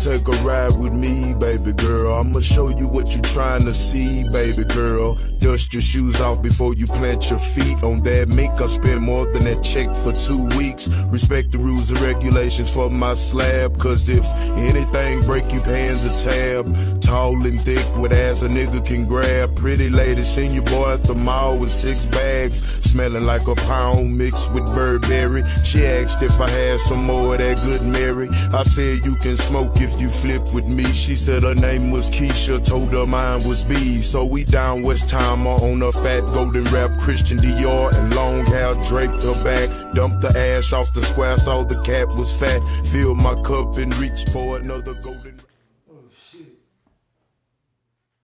take a ride with me, baby girl. I'ma show you what you trying to see, baby girl. Dust your shoes off before you plant your feet on that mink. I spend more than that check for two weeks. Respect the rules and regulations for my slab. Cause if anything break, you paying the tab. Tall and thick with ass a nigga can grab. Pretty lady, seen your boy at the mall with six bags. Smelling like a pound mixed with Burberry. She asked if I had some more of that good Mary. I said you can smoke if you flip with me. She said her name was Keisha, told her mine was B. So we down West Time Dahmer on a fat golden wrap, Christian Dior and long hair draped her back. Dumped the ash off the square, saw the cat was fat. Filled my cup and reached for another golden. Oh shit.